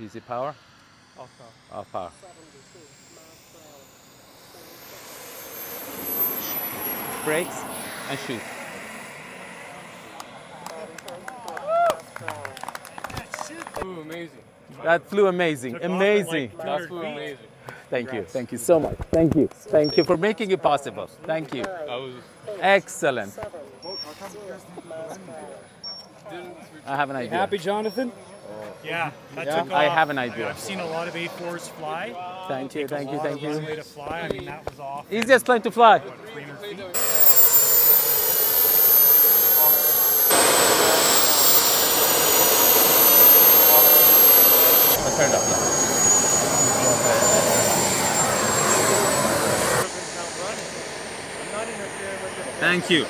Easy power. Off now. Off power. 72 miles. Brakes and shoot. 40.4 miles per hour. Ooh, amazing. That flew amazing. Amazing. That flew amazing. Thank you. Thank you so much. Thank you. Thank you for making it possible. Thank you. Excellent. I have an idea. Happy, Jonathan? Yeah, that Yeah? took I have an idea. I've seen a lot of A4s fly. Thank you. Thank you. Thank you. way to fly. I mean, that was off. Easiest plane to fly. I turned up. Thank you.